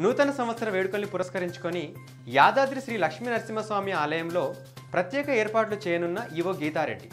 నూతన సంవత్సర వేడుకల్ని పురస్కరించుకొని యాదాద్రి శ్రీ లక్ష్మీ నరసింహస్వామి ఆలయంలో ప్రత్యేక ఏర్పాట్లు చేయనున్న ఈవో గీతారెడ్డి.